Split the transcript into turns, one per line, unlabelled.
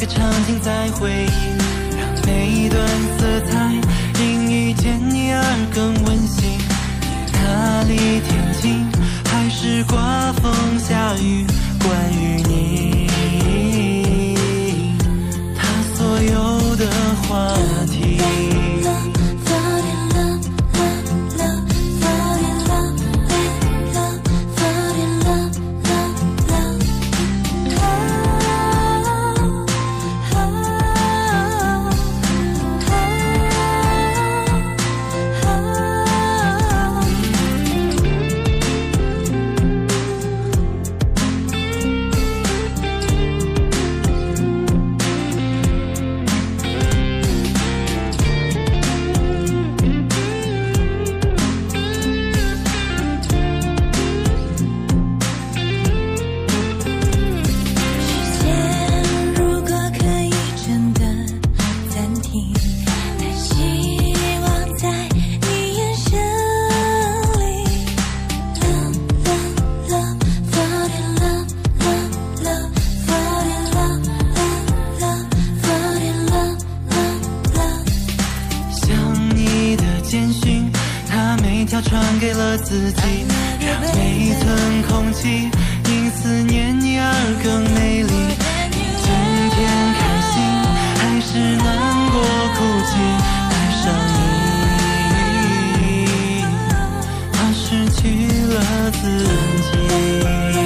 个场景在回忆，让每一段色彩因遇见你而更温馨。哪里天晴，还是刮风下雨？关于你，传给了自己，让每一寸空气因思念你而更美丽。今天开心还是难过哭泣，爱上你，怕失去了自己。